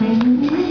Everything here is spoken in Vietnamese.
Mm-hmm.